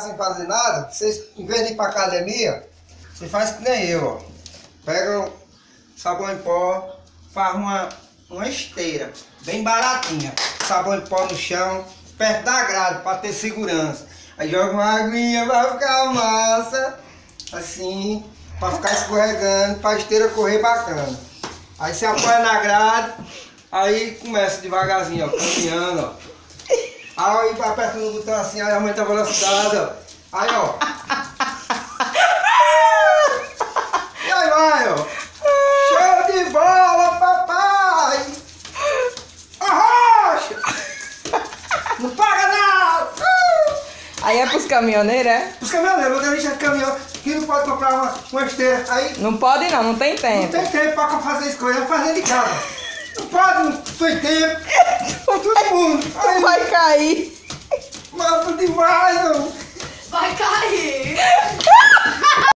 sem fazer nada, vocês, em vez de ir pra academia, você faz que nem eu, ó. Pega sabão em pó, faz uma, uma esteira, bem baratinha. Sabão em pó no chão, perto da grade, pra ter segurança. Aí joga uma aguinha pra ficar massa, assim, pra ficar escorregando, pra esteira correr bacana. Aí você apoia na grade, aí começa devagarzinho, ó, caminhando, ó. Aí aperta no botão assim, aí aumenta a velocidade. Aí, ó. E aí vai, ó. Show de bola, papai! Arrocha! Não paga nada! Aí é pros caminhoneiros, é? Os caminhoneiros, motorista de caminhão, que não pode comprar uma, uma esteira. Aí Não pode não, não tem não tempo. tem tempo pra fazer coisa, fazer de casa. Não pode, não tem tempo. Aí, massa demais.